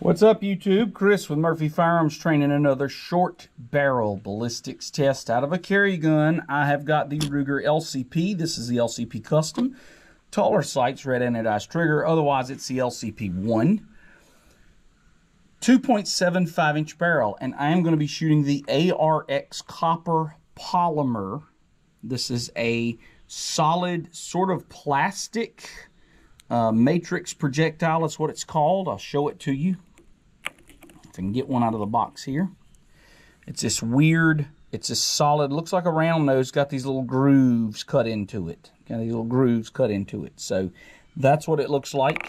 What's up YouTube? Chris with Murphy Firearms training another short barrel ballistics test out of a carry gun. I have got the Ruger LCP. This is the LCP Custom. Taller sights, red anodized trigger. Otherwise, it's the LCP-1. 2.75 inch barrel. And I am going to be shooting the ARX copper polymer. This is a solid sort of plastic uh, matrix projectile is what it's called. I'll show it to you. I can get one out of the box here. It's this weird, it's a solid, looks like a round nose, got these little grooves cut into it. Got these little grooves cut into it. So that's what it looks like.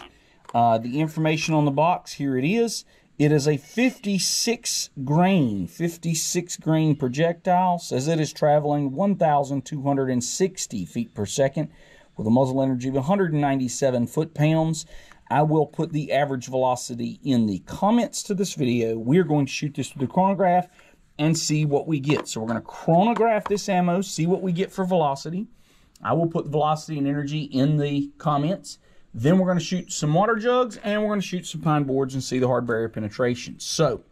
Uh, the information on the box, here it is. It is a 56 grain, 56 grain projectile. Says it is traveling 1,260 feet per second with a muzzle energy of 197 foot-pounds. I will put the average velocity in the comments to this video. We're going to shoot this with the chronograph and see what we get. So we're going to chronograph this ammo, see what we get for velocity. I will put velocity and energy in the comments. Then we're going to shoot some water jugs and we're going to shoot some pine boards and see the hard barrier penetration. So,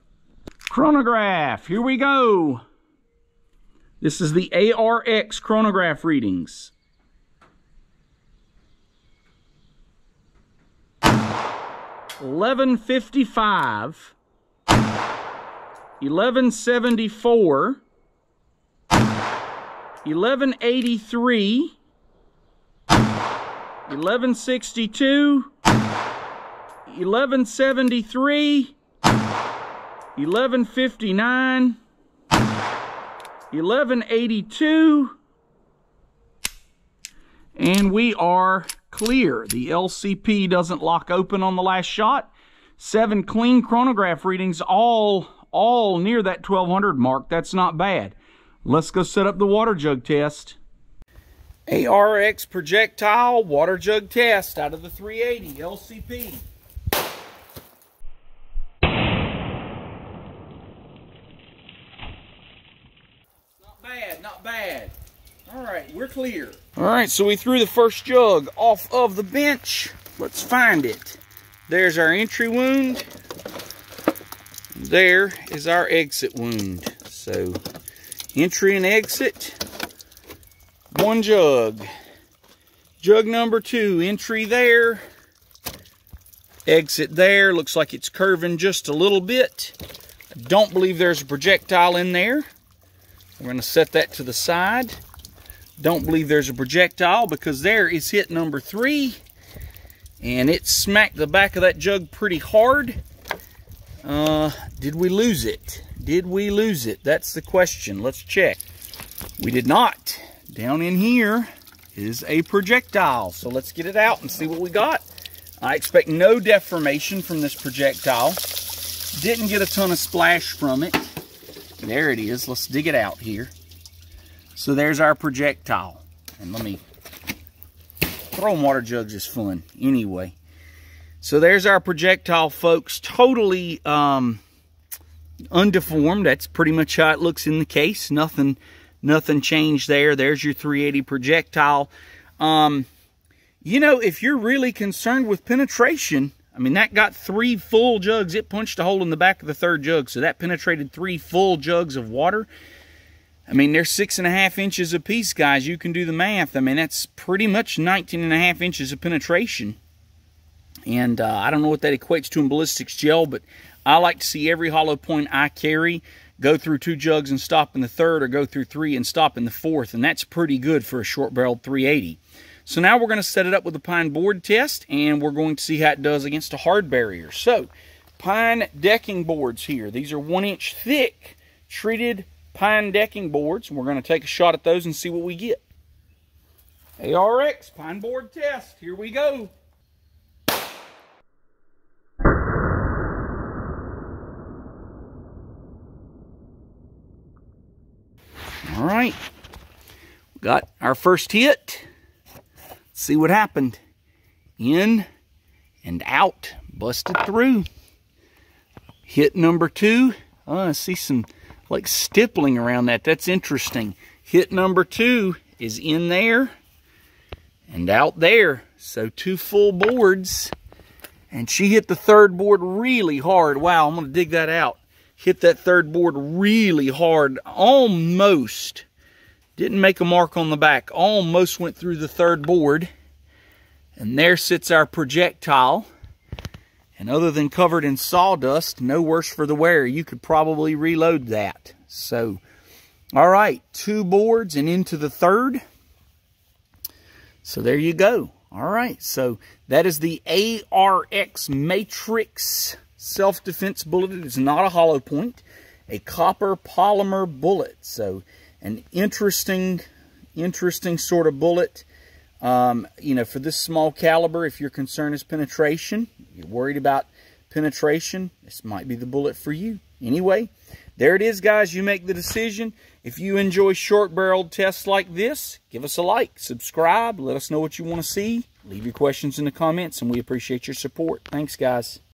chronograph, here we go. This is the ARX chronograph readings. 1155, 1174, 1183, 1162, 1173, 1159, 1182, and we are clear. The LCP doesn't lock open on the last shot. Seven clean chronograph readings, all, all near that 1200 mark. That's not bad. Let's go set up the water jug test. ARX projectile water jug test out of the 380 LCP. Not bad, not bad. All we're clear. All right, so we threw the first jug off of the bench. Let's find it. There's our entry wound. There is our exit wound. So, entry and exit. One jug. Jug number two, entry there. Exit there. Looks like it's curving just a little bit. I don't believe there's a projectile in there. We're going to set that to the side. Don't believe there's a projectile because there is hit number three. And it smacked the back of that jug pretty hard. Uh, did we lose it? Did we lose it? That's the question. Let's check. We did not. Down in here is a projectile. So let's get it out and see what we got. I expect no deformation from this projectile. Didn't get a ton of splash from it. There it is. Let's dig it out here. So there's our projectile. And let me, throwing water jugs is fun anyway. So there's our projectile, folks. Totally um, undeformed. That's pretty much how it looks in the case. Nothing, nothing changed there. There's your 380 projectile. Um, you know, if you're really concerned with penetration, I mean, that got three full jugs. It punched a hole in the back of the third jug. So that penetrated three full jugs of water. I mean, they're six and a half inches a piece, guys. You can do the math. I mean, that's pretty much 19 and a half inches of penetration. And uh, I don't know what that equates to in ballistics gel, but I like to see every hollow point I carry go through two jugs and stop in the third, or go through three and stop in the fourth. And that's pretty good for a short-barreled 380. So now we're going to set it up with a pine board test, and we're going to see how it does against a hard barrier. So, pine decking boards here. These are one inch thick, treated pine decking boards. We're going to take a shot at those and see what we get. ARX pine board test. Here we go. All right. Got our first hit. Let's see what happened. In and out. Busted through. Hit number two. Oh, I see some like stippling around that. That's interesting. Hit number two is in there and out there. So two full boards. And she hit the third board really hard. Wow, I'm going to dig that out. Hit that third board really hard. Almost. Didn't make a mark on the back. Almost went through the third board. And there sits our projectile. And other than covered in sawdust, no worse for the wear. You could probably reload that. So, all right, two boards and into the third. So there you go. All right, so that is the ARX Matrix self-defense bullet. It is not a hollow point, a copper polymer bullet. So an interesting, interesting sort of bullet. Um, you know, for this small caliber, if your concern is penetration, you're worried about penetration, this might be the bullet for you. Anyway, there it is, guys. You make the decision. If you enjoy short-barreled tests like this, give us a like, subscribe, let us know what you want to see. Leave your questions in the comments, and we appreciate your support. Thanks, guys.